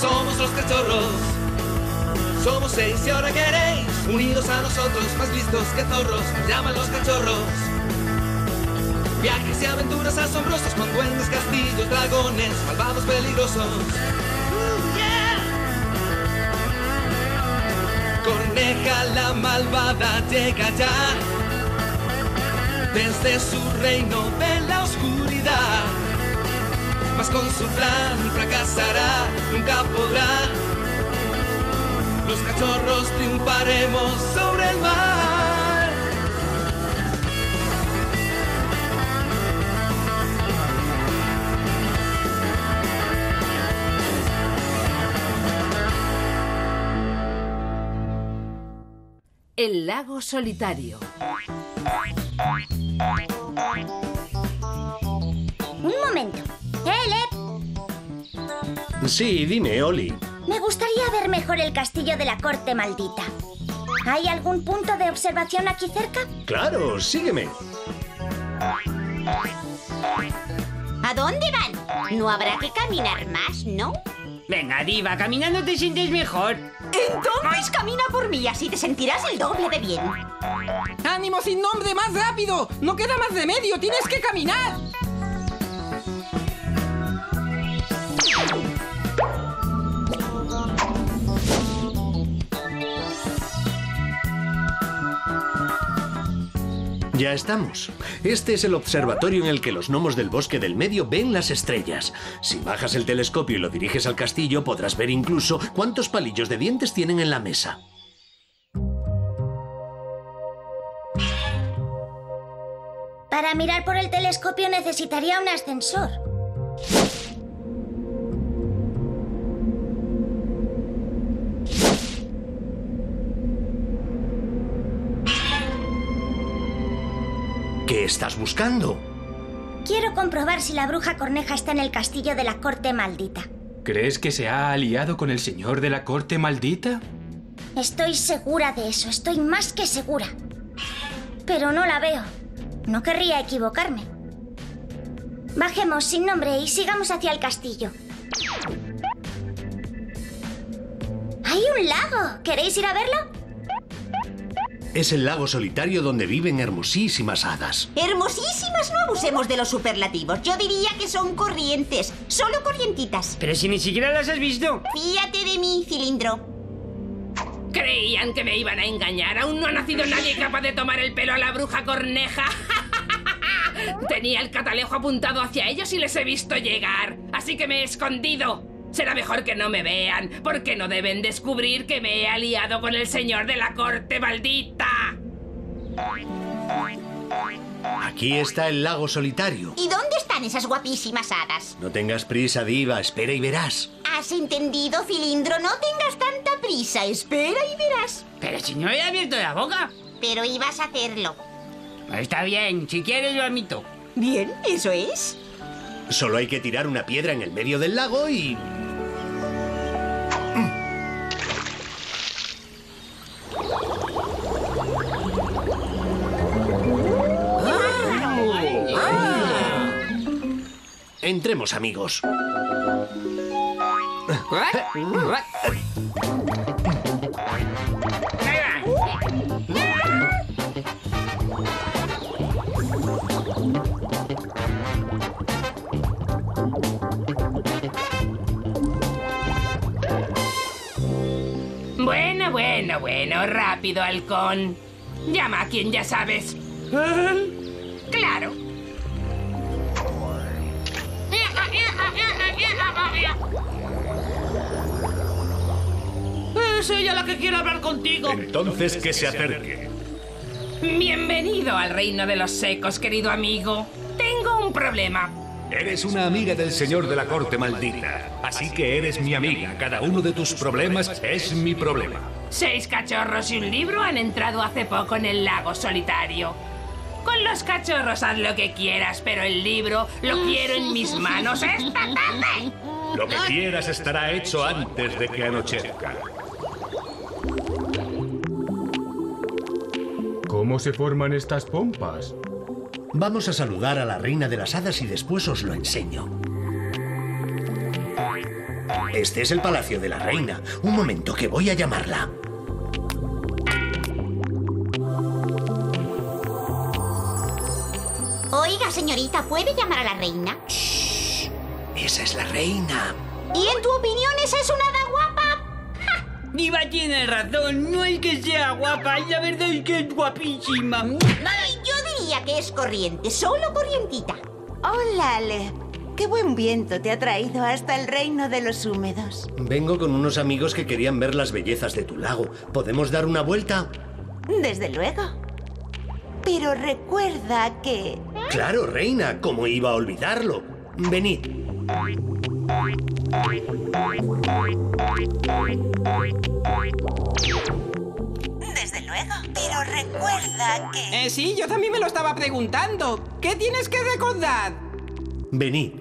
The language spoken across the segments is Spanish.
Somos los cachorros. Somos seis y ahora queréis unidos a nosotros, más listos que zorros, nos llaman los cachorros. Viajes y aventuras asombrosos con duendes, castillos, dragones, malvados peligrosos. Uh, yeah. Corneja la malvada llega ya desde su reino de la oscuridad. Con su plan fracasará, nunca podrá. Los cachorros triunfaremos sobre el mar. El lago solitario. Sí, dime, Oli. Me gustaría ver mejor el castillo de la corte maldita. ¿Hay algún punto de observación aquí cerca? Claro, sígueme. ¿A dónde van? No habrá que caminar más, ¿no? Venga, diva, caminando te sientes mejor. Entonces camina por mí, así te sentirás el doble de bien. ¡Ánimo sin nombre, más rápido! ¡No queda más remedio! ¡Tienes que caminar! Ya estamos. Este es el observatorio en el que los gnomos del bosque del medio ven las estrellas. Si bajas el telescopio y lo diriges al castillo, podrás ver incluso cuántos palillos de dientes tienen en la mesa. Para mirar por el telescopio necesitaría un ascensor. Estás buscando? Quiero comprobar si la bruja corneja está en el castillo de la corte maldita. ¿Crees que se ha aliado con el señor de la corte maldita? Estoy segura de eso, estoy más que segura. Pero no la veo. No querría equivocarme. Bajemos sin nombre y sigamos hacia el castillo. ¡Hay un lago! ¿Queréis ir a verlo? Es el lago solitario donde viven hermosísimas hadas. Hermosísimas, no abusemos de los superlativos. Yo diría que son corrientes, solo corrientitas. Pero si ni siquiera las has visto. Fíate de mí, cilindro. Creían que me iban a engañar. Aún no ha nacido nadie capaz de tomar el pelo a la bruja corneja. Tenía el catalejo apuntado hacia ellos y les he visto llegar. Así que me he escondido. Será mejor que no me vean, porque no deben descubrir que me he aliado con el señor de la corte maldita. Aquí está el lago solitario. ¿Y dónde están esas guapísimas hadas? No tengas prisa, diva. Espera y verás. ¿Has entendido, cilindro? No tengas tanta prisa. Espera y verás. Pero si no he abierto la boca. Pero ibas a hacerlo. Está bien, si quieres lo admito. Bien, eso es. Solo hay que tirar una piedra en el medio del lago y... Entremos, amigos. Bueno, bueno, bueno, rápido, halcón. Llama a quien ya sabes. Claro. Es ella la que quiere hablar contigo. Entonces que se acerque. Bienvenido al reino de los secos, querido amigo. Tengo un problema. Eres una amiga del señor de la corte maldita. Así que eres mi amiga. Cada uno de tus problemas es mi problema. Seis cachorros y un libro han entrado hace poco en el lago solitario. Con los cachorros haz lo que quieras, pero el libro lo quiero en mis manos esta tarde. Lo que quieras estará hecho antes de que anochezca. ¿Cómo se forman estas pompas? Vamos a saludar a la reina de las hadas y después os lo enseño. Este es el palacio de la reina. Un momento, que voy a llamarla. Oiga, señorita, ¿puede llamar a la reina? Esa es la reina. ¿Y en tu opinión esa es una hada guapa? Diva tiene razón, no es que sea guapa, la verdad es que es guapísima. Ay, yo diría que es corriente, solo corrientita. Hola, Ale. Qué buen viento te ha traído hasta el reino de los húmedos. Vengo con unos amigos que querían ver las bellezas de tu lago. ¿Podemos dar una vuelta? Desde luego. Pero recuerda que... Claro, reina, ¿cómo iba a olvidarlo? Venid. Desde luego. Pero recuerda que... Eh, sí, yo también me lo estaba preguntando. ¿Qué tienes que recordar? Venid.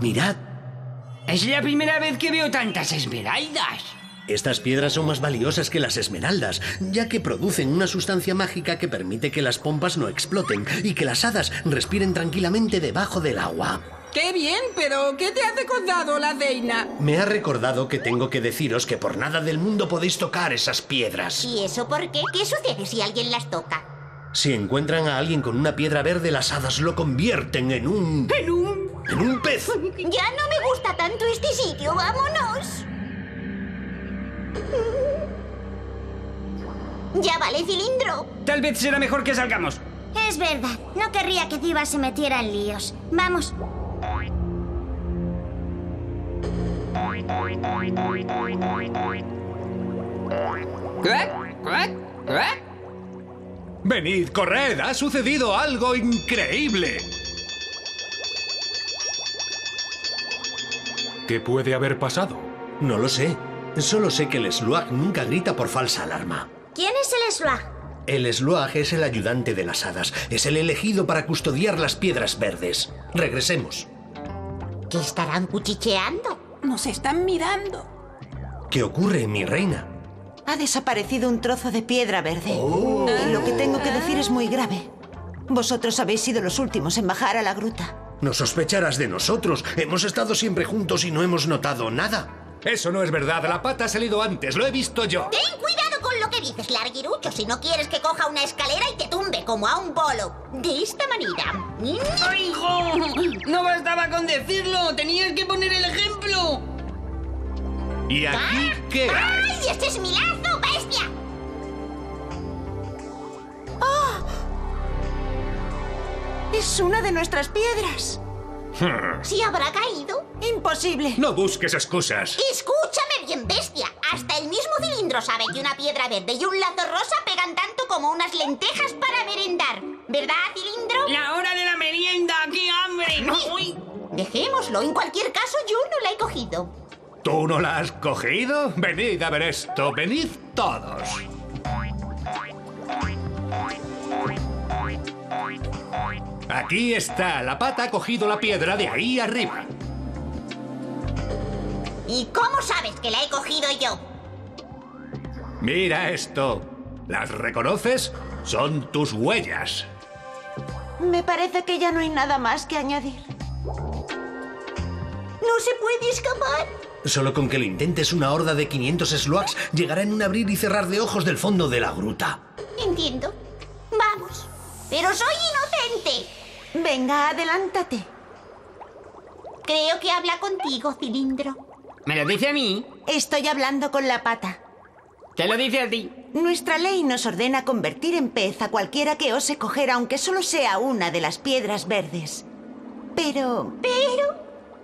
Mirad, Es la primera vez que veo tantas esmeraldas. Estas piedras son más valiosas que las esmeraldas, ya que producen una sustancia mágica que permite que las pompas no exploten y que las hadas respiren tranquilamente debajo del agua. ¡Qué bien! Pero, ¿qué te ha recordado la reina? Me ha recordado que tengo que deciros que por nada del mundo podéis tocar esas piedras. ¿Y eso por qué? ¿Qué sucede si alguien las toca? Si encuentran a alguien con una piedra verde, las hadas lo convierten en un... En un... en un pez. Ya no me gusta tanto este sitio, vámonos. Ya vale, cilindro. Tal vez será mejor que salgamos. Es verdad, no querría que Diva se metiera en líos. Vamos. Venid, corred, ha sucedido algo increíble. ¿Qué puede haber pasado? No lo sé. Solo sé que el Sluag nunca grita por falsa alarma. ¿Quién es el Sluag? El Sluag es el ayudante de las hadas. Es el elegido para custodiar las piedras verdes. Regresemos. ¿Qué estarán cuchicheando? Nos están mirando. ¿Qué ocurre, mi reina? Ha desaparecido un trozo de piedra verde. Y lo que tengo que decir es muy grave. Vosotros habéis sido los últimos en bajar a la gruta. No sospecharás de nosotros. Hemos estado siempre juntos y no hemos notado nada. Eso no es verdad, la pata ha salido antes, lo he visto yo. Ten cuidado con lo que dices, larguirucho, si no quieres que coja una escalera y te tumbe como a un bolo. De esta manera. ¡Ay, hijo! No bastaba con decirlo, tenías que poner el ejemplo. ¿Y aquí qué hay? ¡Ay, este es mi lazo, bestia! Es una de nuestras piedras. ¿Sí habrá caído? Imposible. No busques excusas. Escúchame bien, bestia. Hasta el mismo cilindro sabe que una piedra verde y un lazo rosa pegan tanto como unas lentejas para merendar. ¿Verdad, cilindro? La hora de la merienda, qué hambre. Uy. Dejémoslo. En cualquier caso, yo no la he cogido. ¿Tú no la has cogido? Venid a ver esto, venid todos. Aquí está, la pata ha cogido la piedra de ahí arriba. ¿Y cómo sabes que la he cogido yo? Mira esto. ¿Las reconoces? Son tus huellas. Me parece que ya no hay nada más que añadir. ¿No se puede escapar? Solo con que lo intentes una horda de 500 Sluags llegará en un abrir y cerrar de ojos del fondo de la gruta. Entiendo. Vamos. Pero soy inocente. Venga, adelántate. Creo que habla contigo, cilindro. ¿Me lo dice a mí? Estoy hablando con la pata. Te lo dice a ti. Nuestra ley nos ordena convertir en pez a cualquiera que ose coger aunque solo sea una de las piedras verdes. Pero... Pero...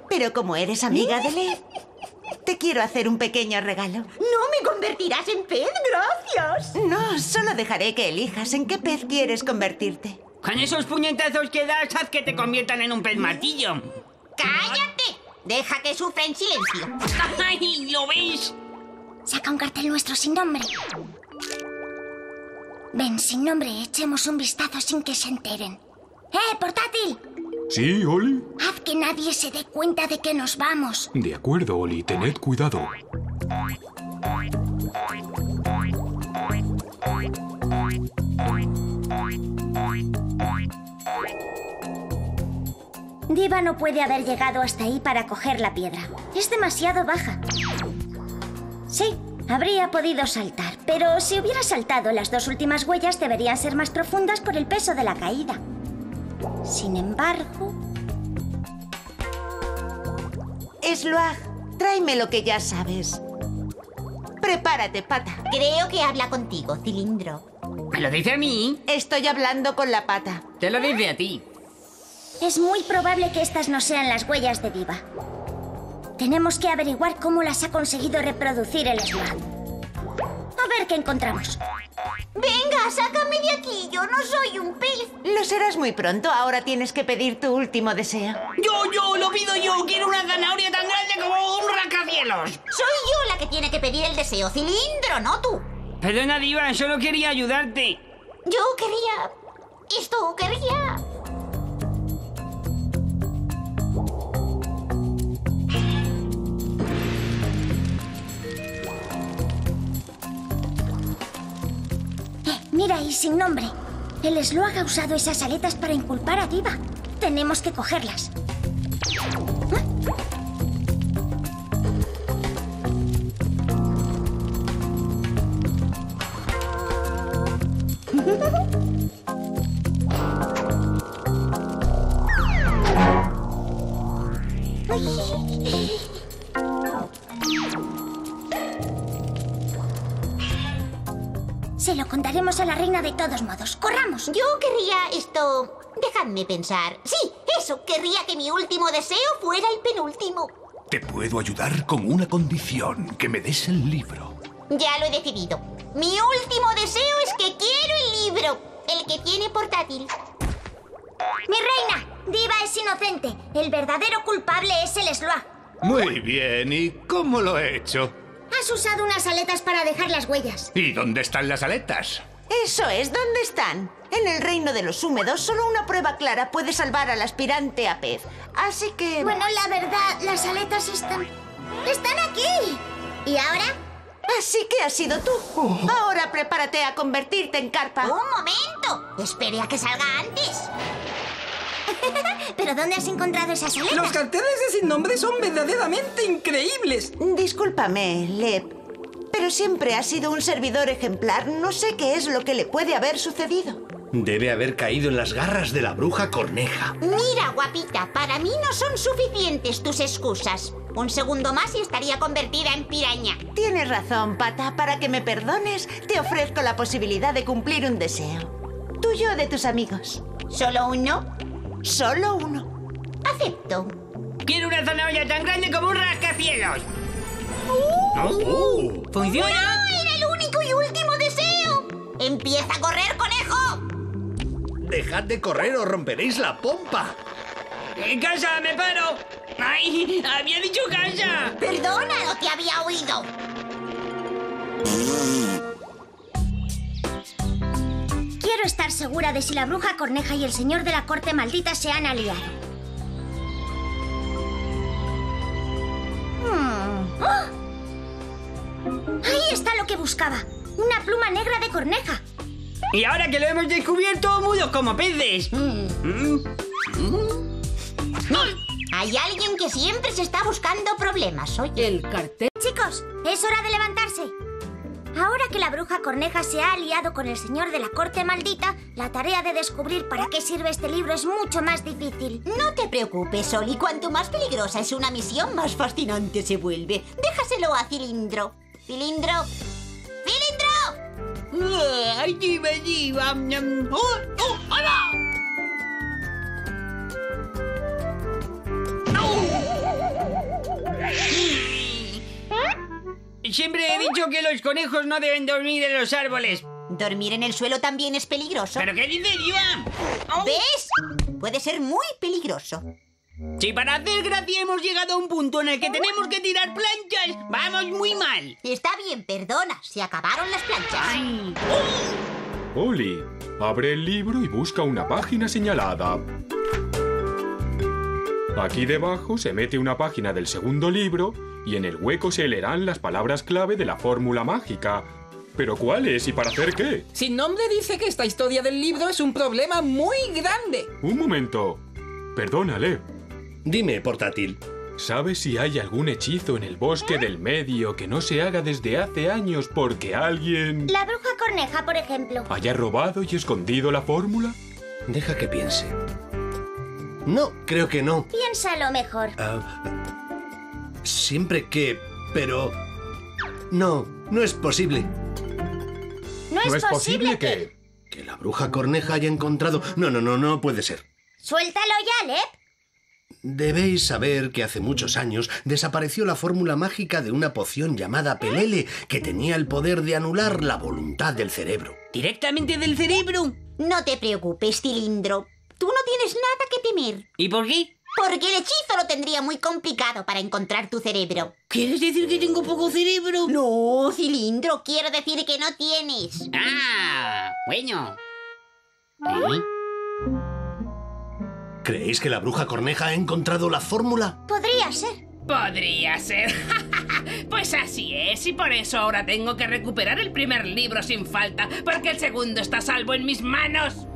Pero como eres amiga de Led, te quiero hacer un pequeño regalo. No me convertirás en pez, gracias. No, solo dejaré que elijas en qué pez quieres convertirte. Con esos puñetazos que das, haz que te conviertan en un pez martillo. ¡Cállate! Deja que sufra en silencio. ¡Ay, lo ves! Saca un cartel nuestro sin nombre. Ven, sin nombre, echemos un vistazo sin que se enteren. ¡Eh, portátil! ¿Sí, Oli? Haz que nadie se dé cuenta de que nos vamos. De acuerdo, Oli, tened cuidado. Diva no puede haber llegado hasta ahí para coger la piedra. Es demasiado baja. Sí, habría podido saltar, pero si hubiera saltado las dos últimas huellas deberían ser más profundas por el peso de la caída. Sin embargo... Sloag, tráeme lo que ya sabes. Prepárate, pata. Creo que habla contigo, cilindro. ¿Me lo dice a mí? Estoy hablando con la pata. Te lo dice a ti. Es muy probable que estas no sean las huellas de Diva. Tenemos que averiguar cómo las ha conseguido reproducir el Slug. A ver qué encontramos. Venga, sácame de aquí. Yo no soy un pez. Lo serás muy pronto. Ahora tienes que pedir tu último deseo. Yo, yo, lo pido yo. Quiero una zanahoria tan grande como un rascacielos. Soy yo la que tiene que pedir el deseo, cilindro, no tú. Perdona, Diva, solo quería ayudarte. Yo quería... Esto quería... mira ahí, sin nombre. El Slug ha usado esas aletas para inculpar a Diva. Tenemos que cogerlas. Todos modos. ¡Corramos! Yo querría esto... Dejadme pensar. Sí, eso. Querría que mi último deseo fuera el penúltimo. Te puedo ayudar con una condición, que me des el libro. Ya lo he decidido. Mi último deseo es que quiero el libro. El que tiene portátil. ¡Mi reina! Diva es inocente. El verdadero culpable es el Slug. Muy bien, ¿y cómo lo he hecho? Has usado unas aletas para dejar las huellas. ¿Y dónde están las aletas? Eso es, ¿dónde están? En el reino de los húmedos, solo una prueba clara puede salvar al aspirante a pez. Así que... Bueno, la verdad, las aletas están... ¡Están aquí! ¿Y ahora? Así que has sido tú. Ahora prepárate a convertirte en carpa. ¡Un momento! Espere a que salga antes. ¿Pero dónde has encontrado esas aletas? Los carteles de sin nombre son verdaderamente increíbles. Discúlpame, Lep, pero siempre ha sido un servidor ejemplar. No sé qué es lo que le puede haber sucedido. Debe haber caído en las garras de la bruja corneja. Mira, guapita, para mí no son suficientes tus excusas. Un segundo más y estaría convertida en piraña. Tienes razón, Pata. Para que me perdones, te ofrezco la posibilidad de cumplir un deseo. Tuyo o de tus amigos. ¿Solo uno? Solo uno. Acepto. Quiero una zanahoria tan grande como un rascacielos. Oh. ¿Funciona? ¡No! ¡Era el único y último deseo! ¡Empieza a correr, conejo! Dejad de correr o romperéis la pompa. ¡En casa, me paro! ¡Ay! ¡Había dicho casa! Perdona, no te había oído. Quiero estar segura de si la bruja corneja y el señor de la corte maldita se han aliado. Que buscaba. Una pluma negra de corneja. Y ahora que lo hemos descubierto, mudos como peces. Mm. Hay alguien que siempre se está buscando problemas, oye. El cartel. Chicos, es hora de levantarse. Ahora que la bruja corneja se ha aliado con el señor de la corte maldita, la tarea de descubrir para qué sirve este libro es mucho más difícil. No te preocupes, Sol, y cuanto más peligrosa es una misión, más fascinante se vuelve. Déjaselo a Cilindro. Cilindro. ¡Cilindro! ¡Ay, diva, diva! ¡Oh, oh! Siempre he dicho que los conejos no deben dormir en los árboles. Dormir en el suelo también es peligroso. ¿Pero qué dice, diva? ¿Ves? Puede ser muy peligroso. Si para hacer gracia hemos llegado a un punto en el que tenemos que tirar planchas, vamos muy mal. Está bien, perdona. Se acabaron las planchas. Ay. Oli, abre el libro y busca una página señalada. Aquí debajo se mete una página del segundo libro y en el hueco se leerán las palabras clave de la fórmula mágica. ¿Pero cuáles y para hacer qué? Sin nombre dice que esta historia del libro es un problema muy grande. Un momento. Perdónale. Dime, portátil. ¿Sabes si hay algún hechizo en el bosque del medio que no se haga desde hace años porque alguien La bruja corneja, por ejemplo. haya robado y escondido la fórmula? Deja que piense. No, creo que no. Piénsalo mejor. Ah, siempre que... Pero... No, no es posible. No es, posible, que... Que la bruja corneja haya encontrado... No, no, no, no puede ser. Suéltalo ya, Lep. Debéis saber que hace muchos años desapareció la fórmula mágica de una poción llamada Pelele que tenía el poder de anular la voluntad del cerebro. ¿Directamente del cerebro? No te preocupes, cilindro. Tú no tienes nada que temer. ¿Y por qué? Porque el hechizo lo tendría muy complicado para encontrar tu cerebro. ¿Quieres decir que tengo poco cerebro? No, cilindro, quiero decir que no tienes. Ah, bueno. ¿Eh? ¿Creéis que la bruja corneja ha encontrado la fórmula? Podría ser. Podría ser. pues así es, y por eso ahora tengo que recuperar el primer libro sin falta, porque el segundo está a salvo en mis manos.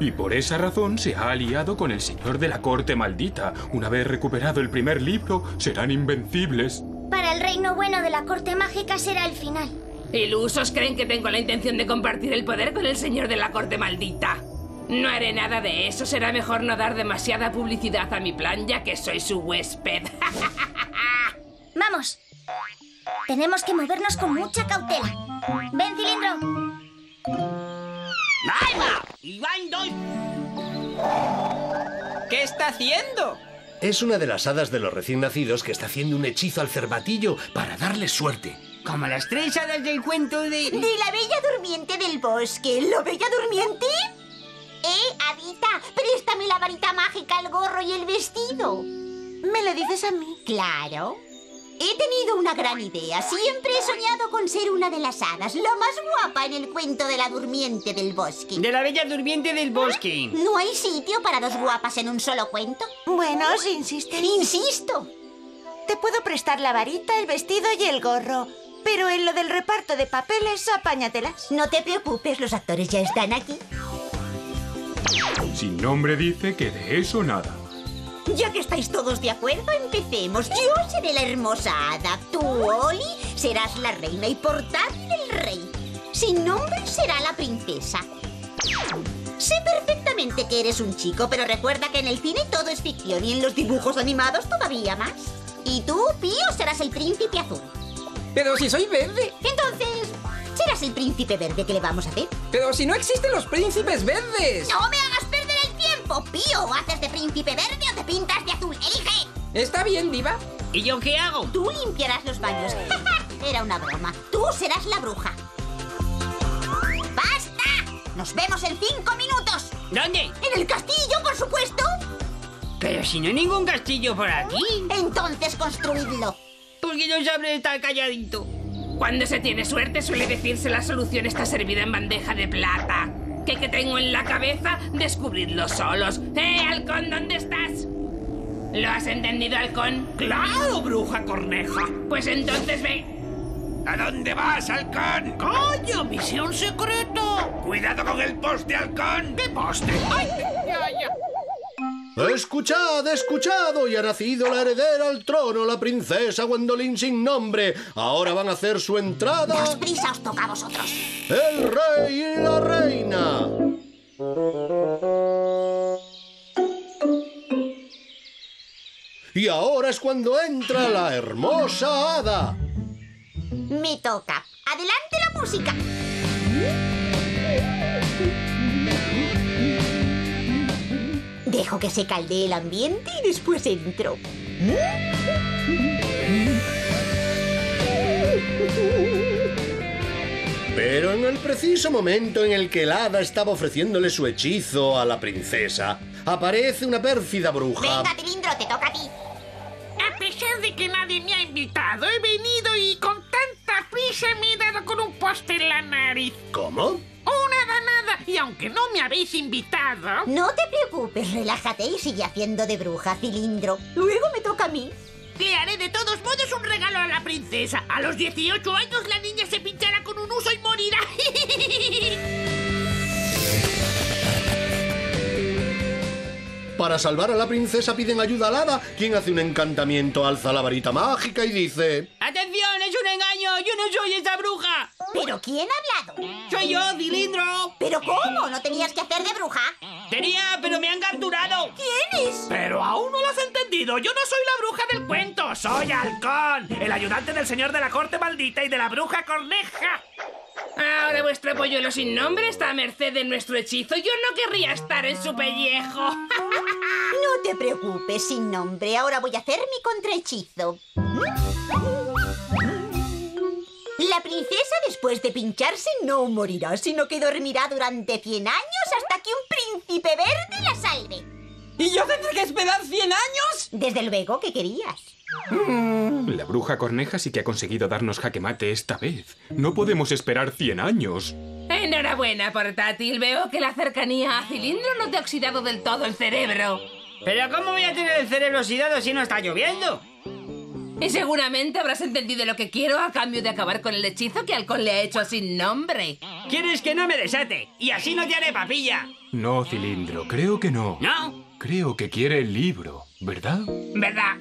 Y por esa razón se ha aliado con el señor de la corte maldita. Una vez recuperado el primer libro, serán invencibles. Para el reino bueno de la corte mágica será el final. Ilusos creen que tengo la intención de compartir el poder con el señor de la corte maldita. No haré nada de eso, será mejor no dar demasiada publicidad a mi plan ya que soy su huésped. Vamos. Tenemos que movernos con mucha cautela. Ven, cilindro. ¡Ahí va! ¡Y van dos! ¿Qué está haciendo? Es una de las hadas de los recién nacidos que está haciendo un hechizo al cervatillo para darle suerte. Como las tres hadas del cuento de... De la bella durmiente del bosque. ¿Lo bella durmiente? Eh, Adita, préstame la varita mágica, el gorro y el vestido. ¿Me le dices a mí? Claro. He tenido una gran idea. Siempre he soñado con ser una de las hadas, la más guapa en el cuento de la durmiente del bosque. De la bella durmiente del bosque. ¿No hay sitio para dos guapas en un solo cuento? Bueno, si insistes. ¡Insisto! Te puedo prestar la varita, el vestido y el gorro. Pero en lo del reparto de papeles, apáñatelas. No te preocupes, los actores ya están aquí. Sin nombre dice que de eso nada. Ya que estáis todos de acuerdo, empecemos. Yo seré la hermosa hada. Tú, Oli, serás la reina y portátil el rey. Sin nombre será la princesa. Sé perfectamente que eres un chico, pero recuerda que en el cine todo es ficción y en los dibujos animados todavía más. Y tú, Pío, serás el príncipe azul. Pero si soy verde. Entonces, serás el príncipe verde que le vamos a hacer. Pero si no existen los príncipes verdes. ¡No me hagas perder el tiempo! Pío, ¿haces de príncipe verde o te pintas de azul? ¡Elige! ¿Está bien, diva? ¿Y yo qué hago? Tú limpiarás los baños. Era una broma. Tú serás la bruja. ¡Basta! Nos vemos en cinco minutos. ¿Dónde? ¿En el castillo, por supuesto? Pero si no hay ningún castillo por aquí. Entonces construidlo. ¿Por qué no sabe estar calladito? Cuando se tiene suerte suele decirse la solución está servida en bandeja de plata. ¿Qué que tengo en la cabeza? Descubridlo solos. ¡Eh, halcón, ¿dónde estás? ¿Lo has entendido, halcón? ¡Claro, bruja corneja! Pues entonces ve... ¿A dónde vas, halcón? ¡Coño, misión secreto! ¡Cuidado con el poste, halcón! ¿Qué poste? ¡Ay! Escuchad, escuchad, hoy ha nacido la heredera al trono, la princesa Gwendolyn sin nombre. Ahora van a hacer su entrada Daos prisa, os toca a vosotros. el rey y la reina. Y ahora es cuando entra la hermosa hada. Me toca. Adelante la música. Dejo que se caldee el ambiente y después entro. Pero en el preciso momento en el que el hada estaba ofreciéndole su hechizo a la princesa, aparece una pérfida bruja. Venga, Tilindro, te toca a ti. A pesar de que nadie me ha invitado, he venido y con tanta prisa me he dado con un poste en la nariz. ¿Cómo? Y aunque no me habéis invitado... No te preocupes, relájate y sigue haciendo de bruja, Cilindro. Luego me toca a mí. Le haré de todos modos un regalo a la princesa. A los 18 años la niña se pinchará con un uso y morirá. para salvar a la princesa piden ayuda al hada. Quien hace un encantamiento alza la varita mágica y dice... ¡Atención! ¡Es un engaño! ¡Yo no soy esa bruja! ¿Pero quién ha hablado? ¡Soy yo, Cilindro! ¿Pero cómo? ¿No tenías que hacer de bruja? Tenía, pero me han capturado. ¿Quién es? Pero aún no lo has entendido. Yo no soy la bruja del cuento. Soy Halcón, el ayudante del señor de la corte maldita y de la bruja corneja. Ahora vuestro polluelo sin nombre está a merced de nuestro hechizo. Yo no querría estar en su pellejo. No te preocupes, sin nombre. Ahora voy a hacer mi contrahechizo. La princesa, después de pincharse, no morirá, sino que dormirá durante 100 años hasta que un príncipe verde la salve. ¿Y yo tendré que esperar 100 años? Desde luego que querías. La bruja corneja sí que ha conseguido darnos jaque mate esta vez. No podemos esperar 100 años. Enhorabuena, portátil. Veo que la cercanía a cilindro no te ha oxidado del todo el cerebro. ¿Pero cómo voy a tener el cerebro oxidado si no está lloviendo? Y seguramente habrás entendido lo que quiero a cambio de acabar con el hechizo que Halcón le ha hecho sin nombre. ¿Quieres que no me desate? Y así no te haré papilla. No, Cilindro, creo que no. ¿No? Creo que quiere el libro, ¿verdad? ¿Verdad?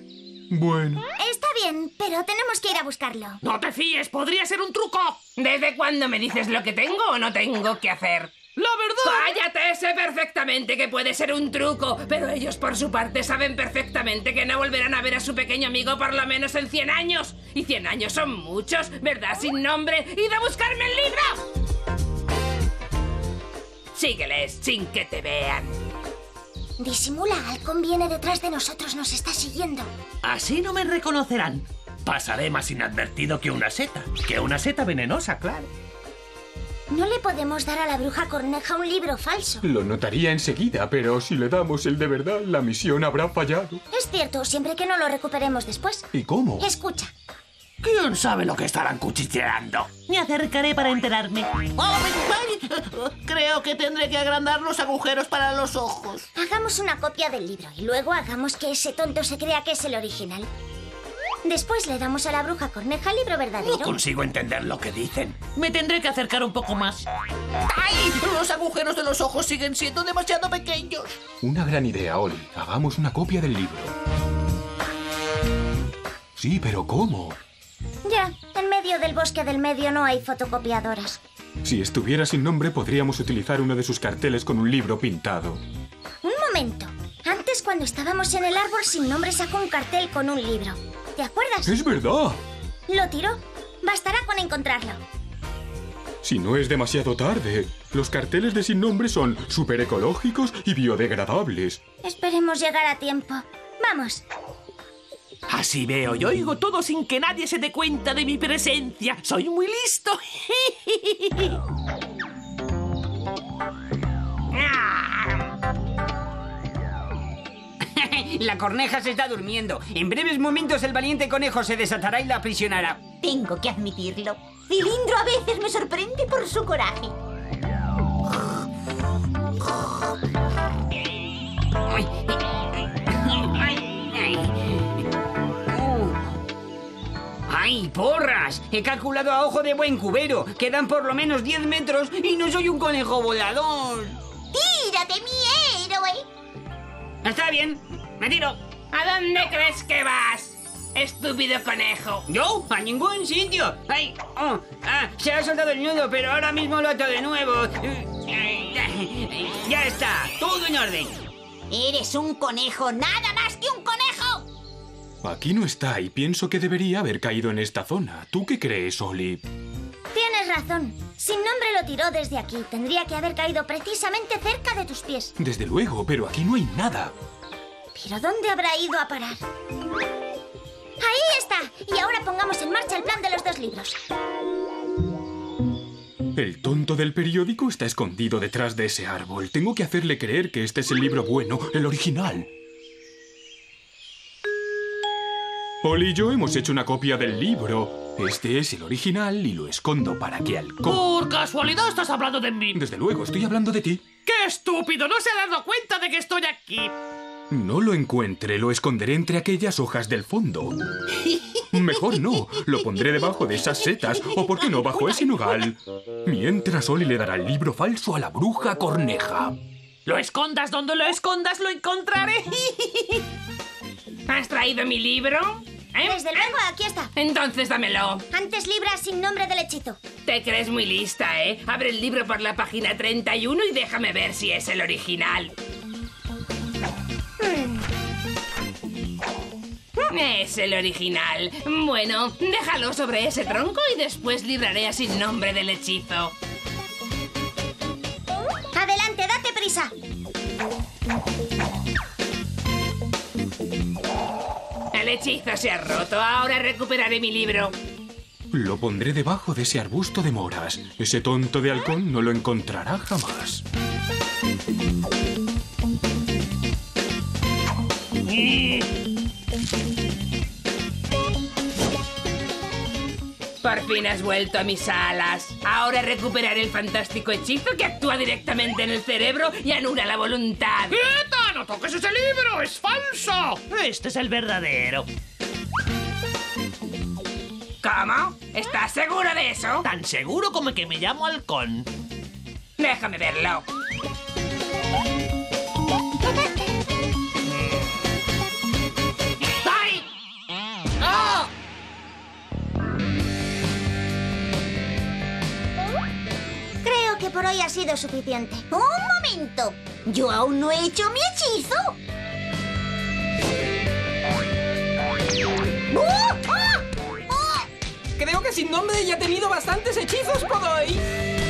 Bueno. Está bien, pero tenemos que ir a buscarlo. No te fíes, podría ser un truco. ¿Desde cuándo me dices lo que tengo o no tengo que hacer? La verdad. Cállate, sé perfectamente que puede ser un truco, pero ellos por su parte saben perfectamente que no volverán a ver a su pequeño amigo por lo menos en 100 años. Y 100 años son muchos, ¿verdad? Sin nombre. ¡Id a buscarme el libro! Sígueles sin que te vean. Disimula, Halcón viene detrás de nosotros, nos está siguiendo. Así no me reconocerán. Pasaré más inadvertido que una seta. Que una seta venenosa, claro. No le podemos dar a la bruja corneja un libro falso. Lo notaría enseguida, pero si le damos el de verdad, la misión habrá fallado. Es cierto, siempre que no lo recuperemos después. ¿Y cómo? Escucha. ¿Quién sabe lo que estarán cuchicheando? Me acercaré para enterarme. ¡Oh! Creo que tendré que agrandar los agujeros para los ojos. Hagamos una copia del libro y luego hagamos que ese tonto se crea que es el original. Después le damos a la bruja corneja el libro verdadero. No consigo entender lo que dicen. Me tendré que acercar un poco más. ¡Ay! Los agujeros de los ojos siguen siendo demasiado pequeños. Una gran idea, Oli. Hagamos una copia del libro. Sí, pero ¿cómo? Ya, en medio del bosque del medio no hay fotocopiadoras. Si estuviera sin nombre, podríamos utilizar uno de sus carteles con un libro pintado. Un momento. Antes, cuando estábamos en el árbol, sin nombre sacó un cartel con un libro. ¿Te acuerdas? ¡Es verdad! Lo tiró. Bastará con encontrarlo. Si no es demasiado tarde. Los carteles de sin nombre son súper ecológicos y biodegradables. Esperemos llegar a tiempo. Vamos. Así veo y oigo todo sin que nadie se dé cuenta de mi presencia. Soy muy listo. La corneja se está durmiendo. En breves momentos el valiente conejo se desatará y la aprisionará. Tengo que admitirlo. Cilindro a veces me sorprende por su coraje. Ay, ay, ay. Uh. ¡Ay, porras! He calculado a ojo de buen cubero. Quedan por lo menos 10 metros y no soy un conejo volador. ¡Tírate, mi héroe! Está bien, me tiro. ¿A dónde crees que vas? Estúpido conejo. ¿Yo? A ningún sitio. ¡Ay! oh, ah, se ha soltado el nudo, pero ahora mismo lo ato de nuevo. Ya está, todo en orden. Eres un conejo, nada más que un conejo. Aquí no está y pienso que debería haber caído en esta zona. ¿Tú qué crees, Oli? Tienes razón. Sin nombre lo tiró desde aquí. Tendría que haber caído precisamente cerca de tus pies. Desde luego, pero aquí no hay nada. ¿Pero dónde habrá ido a parar? ¡Ahí está! Y ahora pongamos en marcha el plan de los dos libros. El tonto del periódico está escondido detrás de ese árbol. Tengo que hacerle creer que este es el libro bueno, el original. Oli y yo hemos hecho una copia del libro. Este es el original y lo escondo para que Halcón... Por casualidad estás hablando de mí. Desde luego, estoy hablando de ti. ¡Qué estúpido! ¡No se ha dado cuenta de que estoy aquí! No lo encuentre, lo esconderé entre aquellas hojas del fondo. Mejor no, lo pondré debajo de esas setas, o por qué no bajo ese nogal. Mientras Oli le dará el libro falso a la bruja corneja. Lo escondas donde lo escondas, lo encontraré. ¿Has traído mi libro? ¿Eh? Desde luego, aquí está. Entonces dámelo. Antes libras sin nombre del hechizo. Te crees muy lista, ¿eh? Abre el libro por la página 31 y déjame ver si es el original. Es el original. Bueno, déjalo sobre ese tronco y después libraré a sin nombre del hechizo. Adelante, date prisa. El hechizo se ha roto. Ahora recuperaré mi libro. Lo pondré debajo de ese arbusto de moras. Ese tonto de halcón no lo encontrará jamás. Por fin has vuelto a mis alas. Ahora recuperaré el fantástico hechizo que actúa directamente en el cerebro y anula la voluntad. ¡Quieta! ¡No toques ese libro! ¡Es falso! Este es el verdadero. ¿Cómo? ¿Estás seguro de eso? Tan seguro como que me llamo halcón. Déjame verlo. Por hoy ha sido suficiente. ¡Un momento! Yo aún no he hecho mi hechizo. Creo que sin nombre ya he tenido bastantes hechizos por hoy.